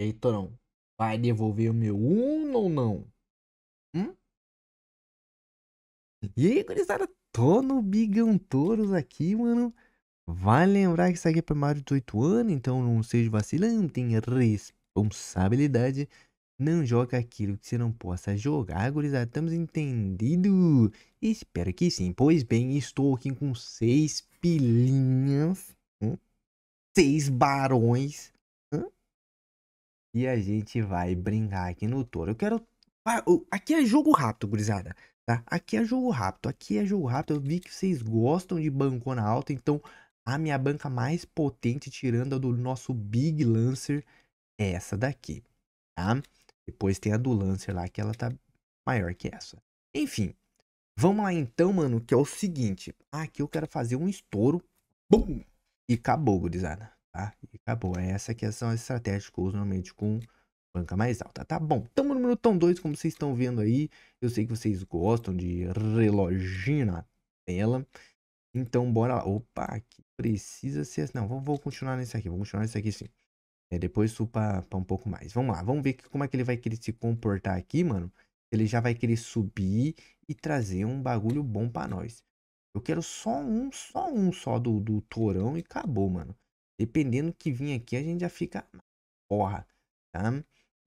Heitorão, vai devolver o meu Uno ou não? Hum? E aí, gurizada, tô no Bigão Touros aqui, mano. Vai lembrar que isso aqui é pra mais de 18 anos, então não seja vacilante, tenha responsabilidade. Não joga aquilo que você não possa jogar, gurizada. Estamos entendido? Espero que sim. Pois bem, estou aqui com seis pilinhas. Hum? Seis barões. E a gente vai brincar aqui no touro. Eu quero... Aqui é jogo rápido, gurizada. Tá? Aqui é jogo rápido. Aqui é jogo rápido. Eu vi que vocês gostam de bancona alta. Então, a minha banca mais potente, tirando a do nosso Big Lancer, é essa daqui. Tá? Depois tem a do Lancer lá, que ela tá maior que essa. Enfim, vamos lá então, mano, que é o seguinte. Aqui eu quero fazer um estouro. Bum! E acabou, gurizada. Tá? E acabou. É essa que são as estratégias que eu uso normalmente com banca mais alta. Tá bom, estamos no minutão 2, como vocês estão vendo aí. Eu sei que vocês gostam de reloginho na tela. Então, bora lá. Opa, aqui precisa ser... Não, vou, vou continuar nesse aqui. Vou continuar nesse aqui sim. É, depois supa um pouco mais. Vamos lá, vamos ver como é que ele vai querer se comportar aqui, mano. Ele já vai querer subir e trazer um bagulho bom para nós. Eu quero só um, só um só do, do torão e acabou, mano. Dependendo do que vir aqui, a gente já fica porra, tá?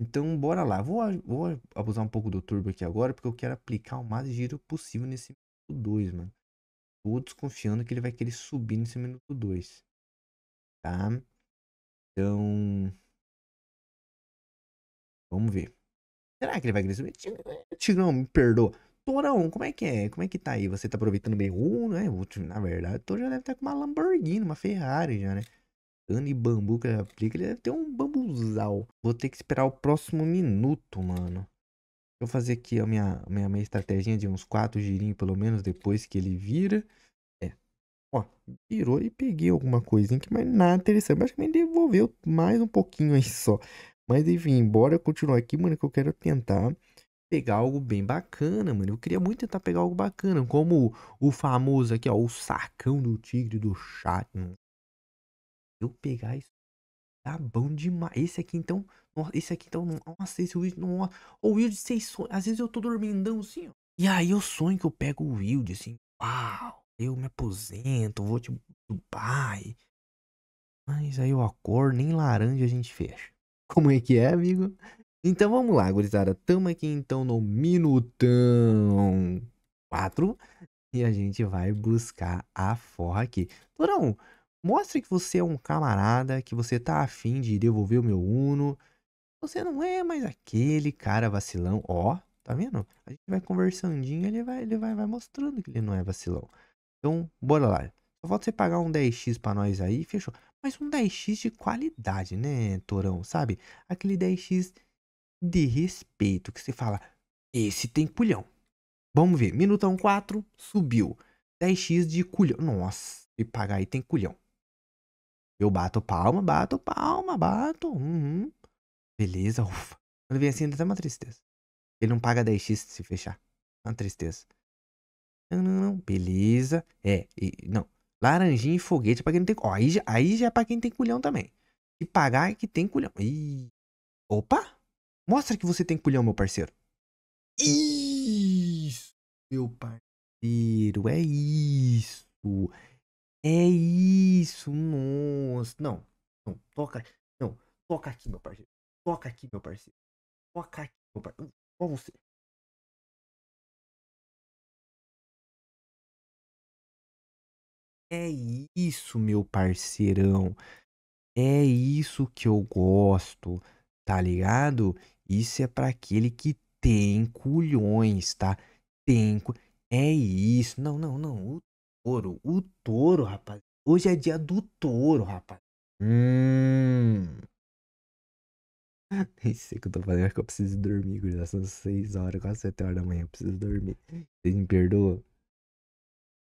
Então, bora lá. Vou, vou abusar um pouco do turbo aqui agora, porque eu quero aplicar o mais giro possível nesse minuto 2, mano. Tô desconfiando que ele vai querer subir nesse minuto 2. Tá? Então. Vamos ver. Será que ele vai crescer? Tigrão, me perdoa. Torão, como é que é? Como é que tá aí? Você tá aproveitando bem o né? Na verdade, o já deve estar com uma Lamborghini, uma Ferrari já, né? Cano e bambu que ele aplica, ele deve ter um bambuzal. Vou ter que esperar o próximo minuto, mano. Vou fazer aqui a minha, minha, minha estratégia de uns quatro girinhos, pelo menos, depois que ele vira. Ó, virou e peguei alguma coisinha que mais nada interessante. Mas que me devolveu mais um pouquinho aí só. Mas enfim, bora continuar aqui, mano, que eu quero tentar pegar algo bem bacana, mano. Eu queria muito tentar pegar algo bacana, como o, o famoso aqui, ó, o sacão do tigre do chat. Eu pegar isso, tá bom demais. Esse aqui, então, esse aqui, então, nossa, esse Wild, nossa. O Wild, vocês sonham. Às vezes eu tô dormindão assim, ó. E aí eu sonho que eu pego o Wild, assim, uau eu me aposento, vou de Dubai. Mas aí eu acordo, nem laranja a gente fecha. Como é que é, amigo? Então vamos lá, gurizada. Tamo aqui então no minutão 4. E a gente vai buscar a forra aqui. Torão, mostre que você é um camarada, que você tá afim de devolver o meu Uno. Você não é mais aquele cara vacilão. Ó, tá vendo? A gente vai conversandinho, ele vai, ele vai, vai mostrando que ele não é vacilão. Então, bora lá. Só falta você pagar um 10x pra nós aí, fechou. Mas um 10x de qualidade, né, Torão? Sabe? Aquele 10x de respeito que você fala, esse tem culhão. Vamos ver, minutão 4, subiu. 10x de culhão. Nossa, e pagar aí tem culhão. Eu bato palma, bato palma, bato. Uhum. Beleza, ufa. Quando vem assim, dá uma tristeza. Ele não paga 10x se fechar. Uma tristeza. Não, não, não. Beleza. É, e, não. Laranjinha e foguete pra quem não tem. Ó, aí, aí já é pra quem tem culhão também. E pagar é que tem culhão. Ih. Opa! Mostra que você tem culhão, meu parceiro. Isso, meu parceiro. É isso. É isso. Nossa. Não. Não. Toca. Não. Toca aqui, meu parceiro. Toca aqui, meu parceiro. Toca aqui, meu parceiro. Só você. É isso, meu parceirão. É isso que eu gosto, tá ligado? Isso é para aquele que tem culhões, tá? Tem. É isso. Não, não, não. O touro. O touro, rapaz. Hoje é dia do touro, rapaz. Hum. Nem sei o que eu tô fazendo. Acho que eu preciso dormir, gurizada. São 6 horas, quase 7 horas da manhã. Eu preciso dormir. Vocês me perdoam?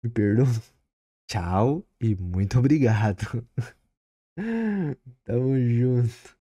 Me perdoam? Tchau e muito obrigado. Tamo junto.